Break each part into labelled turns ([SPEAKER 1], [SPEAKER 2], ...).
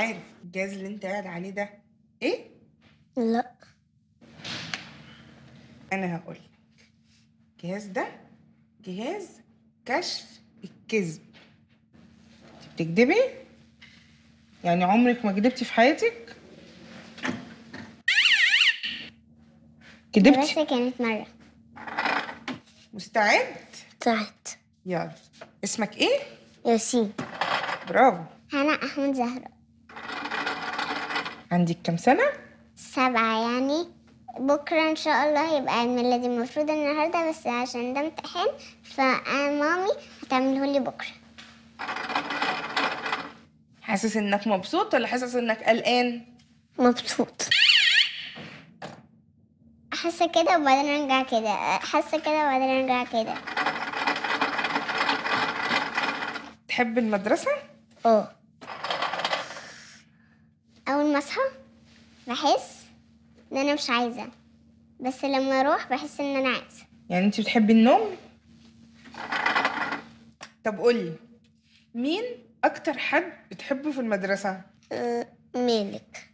[SPEAKER 1] الجهاز اللي انت قاعد عليه ده إيه؟
[SPEAKER 2] لا.
[SPEAKER 1] أنا هقول الجهاز ده جهاز كشف الكذب. انت بتكدبي يعني عمرك ما كدبتي في حياتك؟ كدبتي
[SPEAKER 2] بس كانت مرة.
[SPEAKER 1] مستعد؟
[SPEAKER 2] طلعت
[SPEAKER 1] يلا. اسمك إيه؟
[SPEAKER 2] ياسين.
[SPEAKER 1] برافو.
[SPEAKER 2] هنا أحمد زهرة. عندك
[SPEAKER 1] كام سنة؟
[SPEAKER 2] سبعة يعني بكرة إن شاء الله هيبقى عيد ميلادي المفروض النهاردة بس عشان ده امتحان فمامي هتعمله لي بكرة.
[SPEAKER 1] حاسس إنك مبسوط ولا حاسس إنك قلقان؟
[SPEAKER 2] مبسوط. حاسة كده وبعدين أرجع كده. حاسة كده وبعدين أرجع كده.
[SPEAKER 1] تحب
[SPEAKER 2] المدرسة؟ آه أصحى بحس إن أنا مش عايزة بس لما أروح بحس إن أنا عايزة.
[SPEAKER 1] يعني أنت بتحبي النوم؟ طب قولي مين أكتر حد بتحبه في المدرسة؟
[SPEAKER 2] مالك؟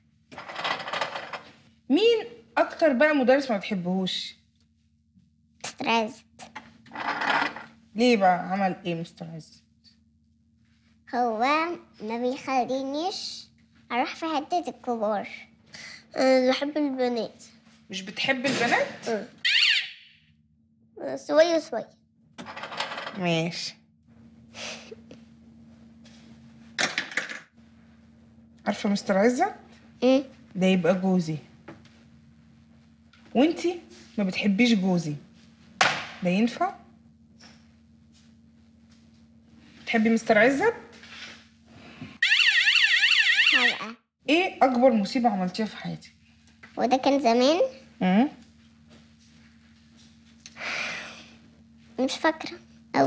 [SPEAKER 1] مين أكتر بقى مدرس ما بتحبهوش؟
[SPEAKER 2] مستر عزت.
[SPEAKER 1] ليه بقى؟ عمل إيه مستر عز
[SPEAKER 2] هو ما بيخلينيش أروح في حتة الكبار. أنا بحب البنات.
[SPEAKER 1] مش بتحب البنات؟
[SPEAKER 2] شوية شوية
[SPEAKER 1] ماشي. عارفة مستر عزت
[SPEAKER 2] أمم
[SPEAKER 1] ده يبقى جوزي. وإنتي ما بتحبيش جوزي. ده ينفع؟ بتحبي مستر عزت إيه اكبر مصيبة عملتيها في حياتك؟
[SPEAKER 2] وده كان زمان.
[SPEAKER 1] امم
[SPEAKER 2] مش فاكرة. أو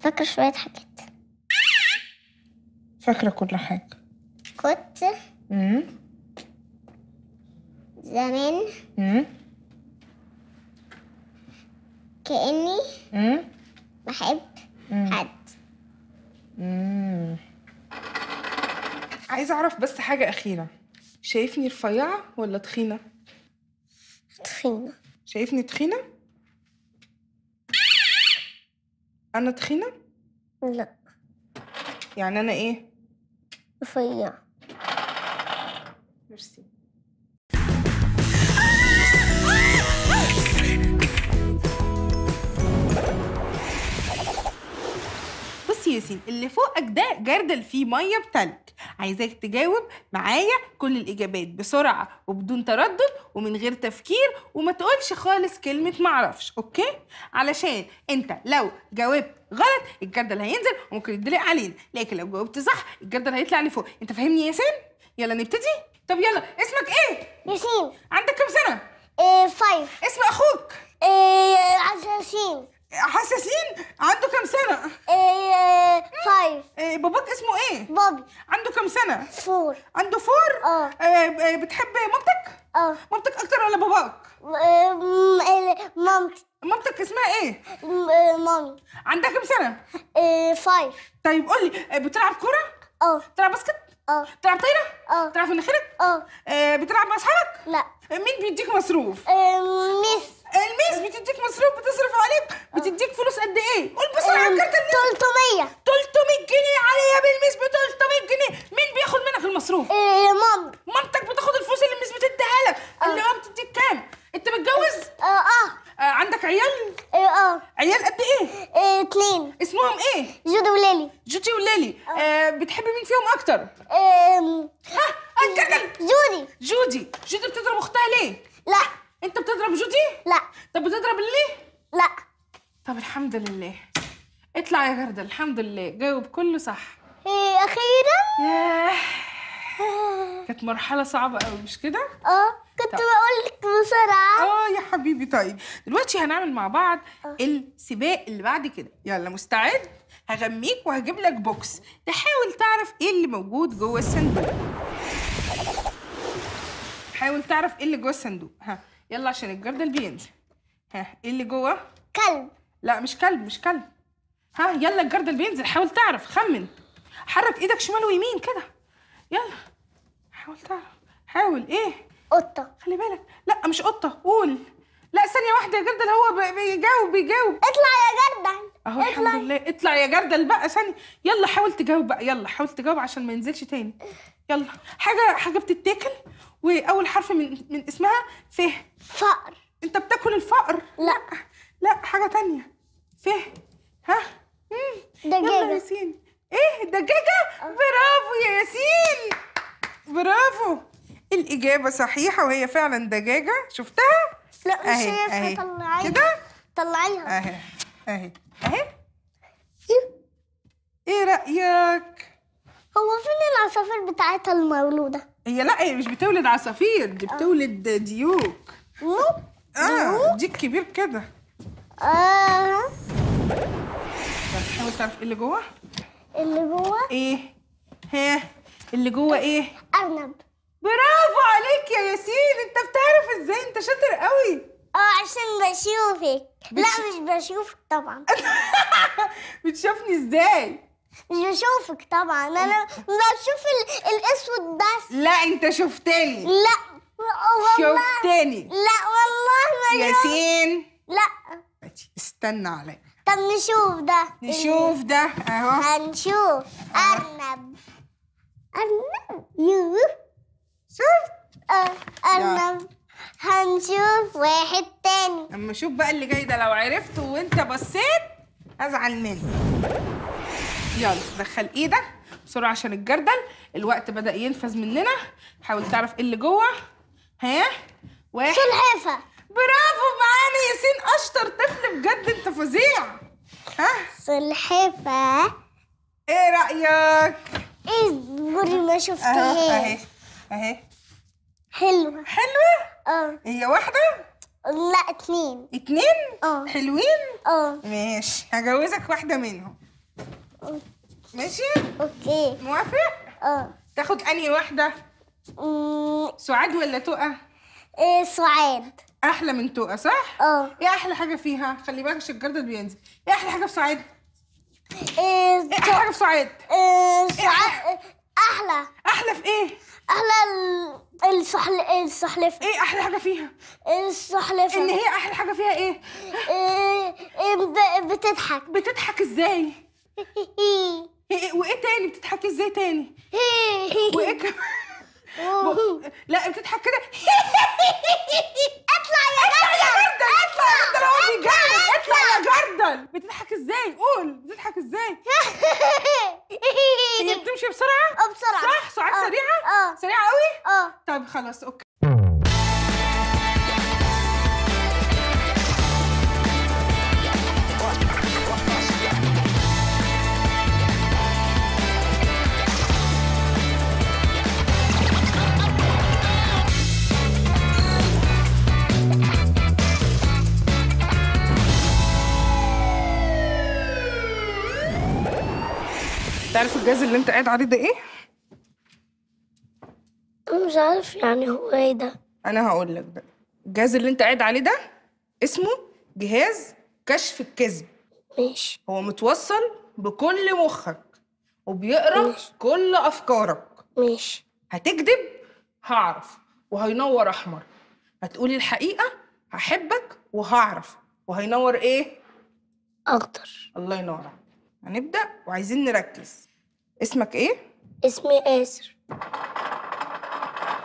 [SPEAKER 2] فاكرة شوية حاجات.
[SPEAKER 1] فاكرة كل حاجة.
[SPEAKER 2] كنت
[SPEAKER 1] امم
[SPEAKER 2] زمان
[SPEAKER 1] امم
[SPEAKER 2] كأني
[SPEAKER 1] امم
[SPEAKER 2] بحب
[SPEAKER 1] مم.
[SPEAKER 2] حد.
[SPEAKER 1] مم. عايزة أعرف بس حاجة أخيرة. شايفني رفيعة ولا تخينة؟
[SPEAKER 2] تخينة.
[SPEAKER 1] شايفني تخينة؟ أنا تخينة؟
[SPEAKER 2] لا.
[SPEAKER 1] يعني أنا إيه؟
[SPEAKER 2] رفيع
[SPEAKER 1] ميرسي. بصي يا اللي فوقك ده جردل فيه مية بتلج. عايزاك تجاوب معايا كل الإجابات بسرعة وبدون تردد ومن غير تفكير وما تقولش خالص كلمة معرفش أوكي؟ علشان أنت لو جاوبت غلط الجردل هينزل وممكن يدلق علينا. لكن لو جاوبت صح الجردل هيطلع لفوق. أنت فاهمني يا ياسين؟ يلا نبتدي. طب يلا اسمك إيه؟
[SPEAKER 2] ياسين.
[SPEAKER 1] عندك كام سنة؟
[SPEAKER 2] إيه five
[SPEAKER 1] اسم أخوك.
[SPEAKER 2] إيه عشاشين
[SPEAKER 1] حساسين عنده كام سنة
[SPEAKER 2] إيه five
[SPEAKER 1] إيه باباك اسمه إيه
[SPEAKER 2] بابي
[SPEAKER 1] عنده كام سنة؟
[SPEAKER 2] four
[SPEAKER 1] عنده four؟
[SPEAKER 2] آه.
[SPEAKER 1] آه، آه، بتحب مامتك؟
[SPEAKER 2] آه
[SPEAKER 1] مامتك أكتر ولا باباك؟
[SPEAKER 2] إيه، إيه، مامتي
[SPEAKER 1] مامتك اسمها إيه؟
[SPEAKER 2] م- إيه، مامي
[SPEAKER 1] عندها كام سنة؟
[SPEAKER 2] إيه five
[SPEAKER 1] طيب قولي آه، بتلعب كورة؟
[SPEAKER 2] آه
[SPEAKER 1] بتلعب basket؟
[SPEAKER 2] آه
[SPEAKER 1] بتلعب طايرة؟
[SPEAKER 2] آه
[SPEAKER 1] بتلعب في مناخيرك؟
[SPEAKER 2] آه
[SPEAKER 1] آه، بتلعب مع أصحابك؟
[SPEAKER 2] لا
[SPEAKER 1] آه، مين بيديك مصروف؟
[SPEAKER 2] إيه، Miss
[SPEAKER 1] ال Miss بتديك مصروف بتصرف عليك بتديك فلوس قد إيه؟ قول بسرعة
[SPEAKER 2] إيه،
[SPEAKER 1] الكارت ال Miss
[SPEAKER 2] 300
[SPEAKER 1] 300 جنيه عليا بال Miss ب 300 جنيه مين بياخد منك المصروف؟
[SPEAKER 2] إيه مامي
[SPEAKER 1] مامتك بتاخد الفلوس اللي ال Miss بتديها لك اللي هو بتديك كام؟ انت متجوز؟
[SPEAKER 2] آه آه
[SPEAKER 1] آه عندك عيال؟
[SPEAKER 2] إيه، آه
[SPEAKER 1] عيال قد إيه؟
[SPEAKER 2] إيه، اتنين
[SPEAKER 1] اسمهم إيه؟
[SPEAKER 2] جودي وليلي
[SPEAKER 1] جوتي وليلي آه بتحب مين فيهم أكتر؟
[SPEAKER 2] إيه،
[SPEAKER 1] ها الجدل
[SPEAKER 2] جودي
[SPEAKER 1] جودي جودي بتضرب اختها ليه؟
[SPEAKER 2] لا
[SPEAKER 1] انت بتضرب جودي؟
[SPEAKER 2] لا
[SPEAKER 1] طب بتضرب ليه؟
[SPEAKER 2] لا
[SPEAKER 1] طب الحمد لله اطلع يا جردل الحمد لله. جاوب كله صح.
[SPEAKER 2] إيه، أخيرا؟
[SPEAKER 1] ياه. كانت مرحلة صعبة قوي مش كده؟
[SPEAKER 2] آه كنت
[SPEAKER 1] طب.
[SPEAKER 2] بقول لك بسرعة.
[SPEAKER 1] آه يا حبيبي طيب. دلوقتي هنعمل مع بعض السباق اللي بعد كده. يلا مستعد؟ هغميك وهجيب لك بوكس. تحاول تعرف إيه اللي موجود جوه الصندوق. حاول تعرف إيه اللي جوه الصندوق. ها يلا عشان الجردل بينزل. ها إيه اللي جوه؟
[SPEAKER 2] كلب.
[SPEAKER 1] لا مش كلب مش كلب. ها يلا الجردل بينزل حاول تعرف خمن. حرك إيدك شمال ويمين كده. يلا. حاول تعرف. حاول. إيه؟
[SPEAKER 3] قطة.
[SPEAKER 1] خلي بالك. لا مش قطة. قول. لا ثانية واحدة يا جردل هو بي- بيجاوب بيجاوب.
[SPEAKER 3] اطلع يا جردل.
[SPEAKER 1] اهو الحمد لله. اطلع يا جردل بقى ثانية. يلا حاول تجاوب بقى. يلا حاول تجاوب عشان ما ينزلش تاني. يلا. حاجة حاجة بتتاكل وأول حرف من من اسمها ف
[SPEAKER 3] فقر.
[SPEAKER 1] انت بتاكل الفقر؟
[SPEAKER 3] لا.
[SPEAKER 1] لا. حاجة تانية. ف ها؟ مم. يلا
[SPEAKER 3] دجاجة
[SPEAKER 1] ياسين. إيه دجاجة؟ برافو يا ياسين. برافو. الإجابة صحيحة وهي فعلا دجاجة. شفتها؟
[SPEAKER 3] لا مش
[SPEAKER 1] أهي،
[SPEAKER 3] شايفها
[SPEAKER 1] أهي.
[SPEAKER 3] طلعيها.
[SPEAKER 1] كده؟
[SPEAKER 3] طلعيها.
[SPEAKER 1] أهي أهي أهي. إيه رأيك؟
[SPEAKER 3] هو فين العصافير بتاعتها المولودة؟
[SPEAKER 1] هي لا هي مش بتولد عصافير دي بتولد ديوك. آه ديك كبير كده. آه. حاول تعرف إيه اللي جوه؟
[SPEAKER 3] اللي جوه؟
[SPEAKER 1] إيه؟ ها؟ اللي جوه إيه؟
[SPEAKER 3] أرنب.
[SPEAKER 1] برافو عليك يا ياسين أنت بتعرف إزاي؟ أنت شاطر قوي.
[SPEAKER 3] آه عشان بشوفك. لا
[SPEAKER 1] بتش-
[SPEAKER 3] مش بشوفك طبعا.
[SPEAKER 1] بتشوفني إزاي؟
[SPEAKER 3] مش بشوفك طبعا. أنا بشوف ال- الأسود بس.
[SPEAKER 1] لا أنت شفتني.
[SPEAKER 3] لا. والله
[SPEAKER 1] شفتني.
[SPEAKER 3] لا والله ما
[SPEAKER 1] ياسين.
[SPEAKER 3] لا.
[SPEAKER 1] استنى عليا.
[SPEAKER 3] طب نشوف ده
[SPEAKER 1] نشوف ده اهو
[SPEAKER 3] هنشوف أرنب أرنب يوه
[SPEAKER 1] شفت
[SPEAKER 3] أرنب هنشوف واحد تاني
[SPEAKER 1] أما شوف بقى اللي جاي ده لو عرفته وانت بصيت أزعل منك يلا دخل إيدك بسرعة عشان الجردل. الوقت بدأ ينفذ مننا. حاول تعرف إيه اللي جوه. ها؟ واحد.
[SPEAKER 3] سلحفة
[SPEAKER 1] برافو معانا ياسين اشطر طفل بجد انت فظيع ها
[SPEAKER 3] سلحفة
[SPEAKER 1] إيه
[SPEAKER 3] رأيك؟ إيه ما
[SPEAKER 1] اهو اهي
[SPEAKER 3] شفتهاش
[SPEAKER 1] اهي
[SPEAKER 3] حلوة.
[SPEAKER 1] حلوة؟
[SPEAKER 3] آه.
[SPEAKER 1] هي واحدة؟
[SPEAKER 3] لا اتنين.
[SPEAKER 1] اتنين؟
[SPEAKER 3] آه.
[SPEAKER 1] حلوين؟
[SPEAKER 3] آه.
[SPEAKER 1] ماشي هجوزك واحدة منهم. ماشي؟
[SPEAKER 3] أوكي.
[SPEAKER 1] موافق؟
[SPEAKER 3] آه.
[SPEAKER 1] تاخد انهي واحدة؟
[SPEAKER 3] أمم،
[SPEAKER 1] سعاد ولا تقى؟
[SPEAKER 3] إيه سعاد.
[SPEAKER 1] أحلى من تقى صح؟
[SPEAKER 3] آه.
[SPEAKER 1] إيه أحلى حاجة فيها؟ خلي بالك عشان الجردل بينزل. إيه أحلى حاجة في سعاد؟
[SPEAKER 3] إيه
[SPEAKER 1] إيه أحلى حاجة في سعاد
[SPEAKER 3] إيه سعاد أحلى.
[SPEAKER 1] أحلى في إيه؟
[SPEAKER 3] أحلى ال- السحل السحلفة
[SPEAKER 1] إيه أحلى حاجة فيها؟
[SPEAKER 3] السحلفة
[SPEAKER 1] إن هي أحلى حاجة فيها
[SPEAKER 3] إيه؟ إيه إيه بتضحك.
[SPEAKER 1] بتضحك إزاي؟ إيه وإيه تاني بتضحك إزاي تاني؟ وإيه كمان؟ لا بتضحك كده.
[SPEAKER 3] اطلع يا جردل
[SPEAKER 1] اطلع يا جردل هو اطلع يا جردل بتضحك إزاي؟ قول بتضحك إزاي؟ هي بتمشي بسرعة؟
[SPEAKER 3] آه بسرعة.
[SPEAKER 1] صح سرعات
[SPEAKER 3] آه،
[SPEAKER 1] سريعة؟
[SPEAKER 3] آه.
[SPEAKER 1] سريعة قوي؟
[SPEAKER 3] آه.
[SPEAKER 1] طيب خلاص أوكي. الجهاز اللي انت قاعد عليه ده إيه؟
[SPEAKER 3] أنا مش عارف يعني هو إيه ده.
[SPEAKER 1] أنا هقول لك ده الجهاز اللي انت قاعد عليه ده اسمه جهاز كشف الكذب.
[SPEAKER 3] ماشي.
[SPEAKER 1] هو متوصل بكل مخك وبيقرأ
[SPEAKER 3] ماشي.
[SPEAKER 1] كل أفكارك.
[SPEAKER 3] ماشي.
[SPEAKER 1] هتكذب؟ هعرف. وهينور أحمر. هتقولي الحقيقة؟ هحبك وهعرف. وهينور إيه؟
[SPEAKER 3] اخضر
[SPEAKER 1] الله ينور. هنبدأ وعايزين نركز. اسمك إيه؟
[SPEAKER 3] اسمي آسر.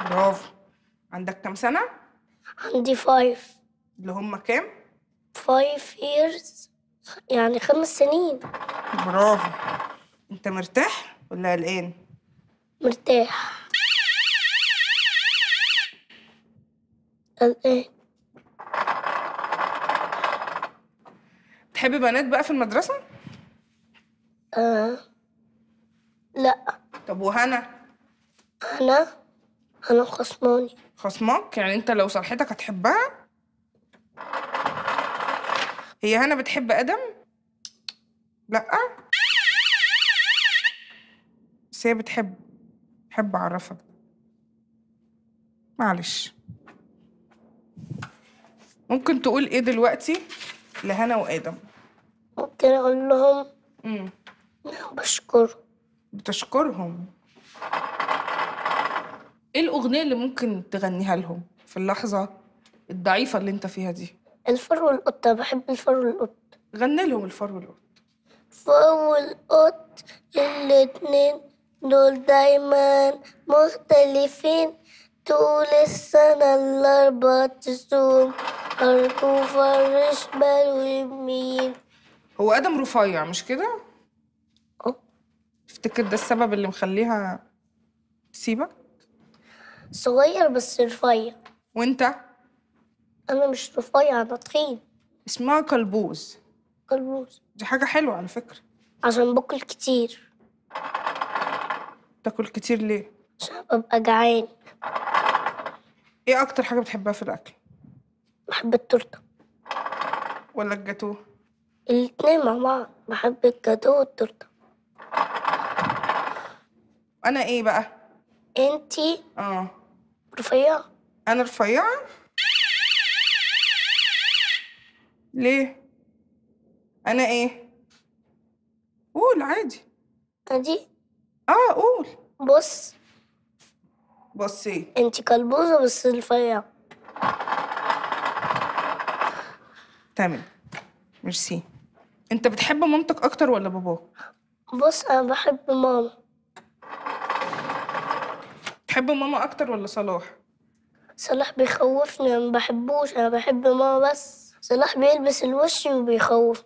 [SPEAKER 1] برافو. عندك كام سنة؟
[SPEAKER 3] عندي five
[SPEAKER 1] اللي هم كام؟
[SPEAKER 3] five years يعني خمس سنين.
[SPEAKER 1] برافو. انت مرتاح ولا قلقان؟
[SPEAKER 3] مرتاح. قلقان.
[SPEAKER 1] تحب بنات بقى في المدرسة؟
[SPEAKER 3] آه. لا.
[SPEAKER 1] طب وهنا؟
[SPEAKER 3] أنا أنا خصماني.
[SPEAKER 1] خصمك؟ يعني انت لو صالحتك هتحبها؟ هي هنا بتحب آدم؟ لا. بس هي بتحب بحب أعرفك. معلش. ممكن تقول إيه دلوقتي لهنا وآدم؟
[SPEAKER 3] ممكن أقول لهم
[SPEAKER 1] امم
[SPEAKER 3] بشكره
[SPEAKER 1] بتشكرهم. إيه الأغنية اللي ممكن تغنيها لهم في اللحظة الضعيفة اللي أنت فيها دي؟
[SPEAKER 3] الفار والقطة بحب الفار والقط.
[SPEAKER 1] غني لهم الفار والقط.
[SPEAKER 3] الفار والقط الاتنين دول دايما مختلفين. طول السنة الأربع تسوم أرجو فرش بال ويمين.
[SPEAKER 1] هو آدم رفيع مش كده. تفتكر ده السبب اللي مخليها تسيبك؟
[SPEAKER 3] صغير بس رفيع.
[SPEAKER 1] وانت؟
[SPEAKER 3] أنا مش رفيع أنا تخين.
[SPEAKER 1] اسمها كلبوز.
[SPEAKER 3] كلبوز.
[SPEAKER 1] دي حاجة حلوة على فكرة.
[SPEAKER 3] عشان باكل كتير.
[SPEAKER 1] تاكل كتير ليه؟
[SPEAKER 3] عشان ببقى جعان.
[SPEAKER 1] إيه أكتر حاجة بتحبها في الأكل؟
[SPEAKER 3] بحب التورتة.
[SPEAKER 1] ولا الجاتوه؟
[SPEAKER 3] الاتنين مع بعض. بحب الجاتو والتورتة.
[SPEAKER 1] أنا إيه بقى؟
[SPEAKER 3] انتي
[SPEAKER 1] آه.
[SPEAKER 3] رفيعة.
[SPEAKER 1] أنا رفيعة؟ ليه؟ أنا إيه؟ قول عادي.
[SPEAKER 3] أدي.
[SPEAKER 1] آه قول.
[SPEAKER 3] بص.
[SPEAKER 1] بص إيه؟
[SPEAKER 3] انتي كلبوزة بس رفيعة.
[SPEAKER 1] تمام. ميرسي. أنت بتحب مامتك أكتر ولا باباك؟
[SPEAKER 3] بص أنا بحب ماما.
[SPEAKER 1] تحب ماما أكتر ولا صلاح؟
[SPEAKER 3] صلاح بيخوفني أنا مبحبوش أنا بحب ماما بس. صلاح بيلبس الوش وبيخوف.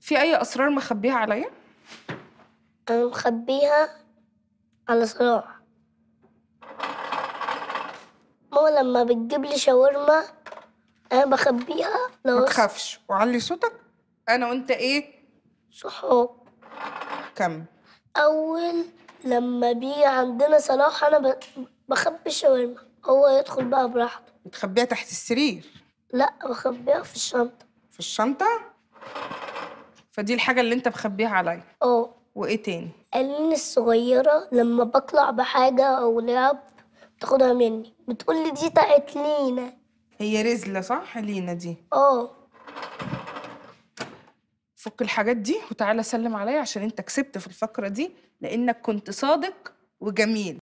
[SPEAKER 1] في أي أسرار مخبيها عليا؟
[SPEAKER 3] أنا مخبيها على صلاح. ماما لما بتجيب لي شاورما أنا بخبيها
[SPEAKER 1] ما
[SPEAKER 3] لو
[SPEAKER 1] تخافش. وعلي صوتك. أنا وأنت إيه؟
[SPEAKER 3] صحاب.
[SPEAKER 1] كم
[SPEAKER 3] أول لما بيجي عندنا صلاح أنا بخبي الشاورما. هو يدخل بقى براحته.
[SPEAKER 1] بتخبيها تحت السرير؟
[SPEAKER 3] لا بخبيها في الشنطة.
[SPEAKER 1] في الشنطة؟ فدي الحاجة اللي أنت مخبيها عليا.
[SPEAKER 3] آه.
[SPEAKER 1] وإيه تاني؟
[SPEAKER 3] قالين الصغيرة لما بطلع بحاجة أو لعب تاخدها مني. بتقولي دي بتاعت لينا.
[SPEAKER 1] هي رزلة صح؟ لينا دي.
[SPEAKER 3] آه.
[SPEAKER 1] فك الحاجات دي وتعالى سلم عليا عشان انت كسبت في الفقرة دي لأنك كنت صادق وجميل.